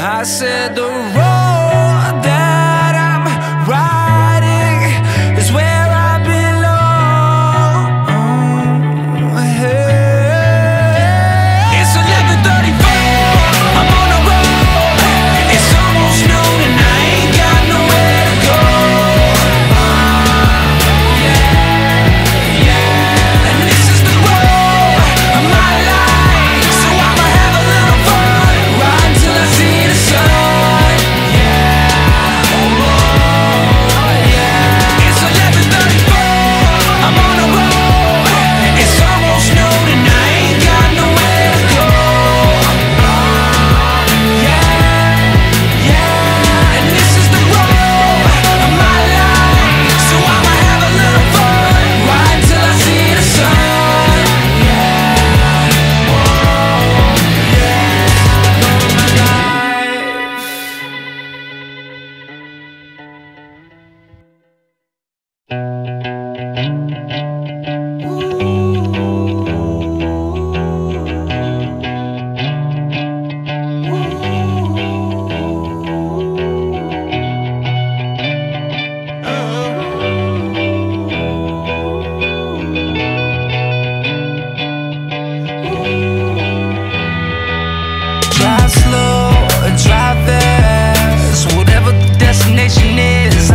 I said the road.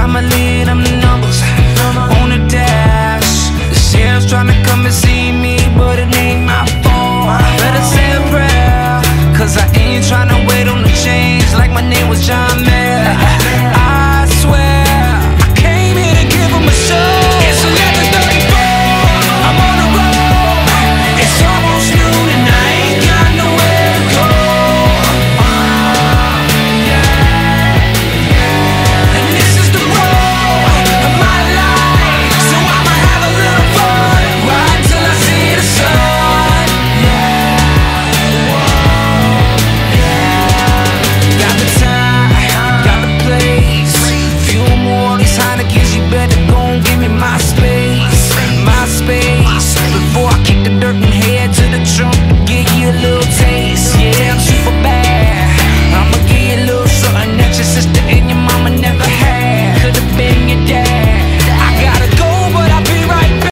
I'ma lead them the numbers. On the dash. The sheriff's trying to come and see me But it ain't my phone Better say a prayer Cause I ain't trying to wait on the change. Like my name was John Madden